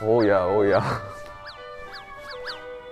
Oh yeah, oh yeah.